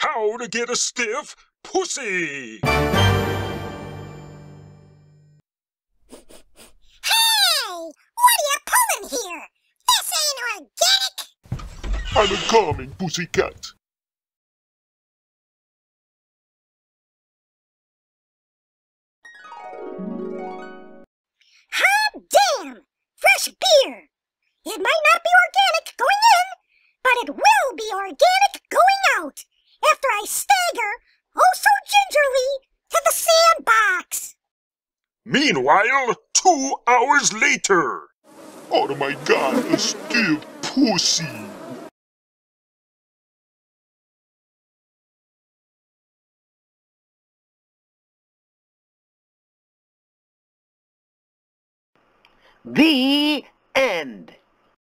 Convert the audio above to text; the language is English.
How to get a stiff pussy. Hey! What are you pulling here? This ain't organic! I'm a coming pussycat. Hot damn! Fresh beer! It might not be organic going in, but it will be organic Meanwhile, two hours later. Oh my god, a stiff pussy. The end.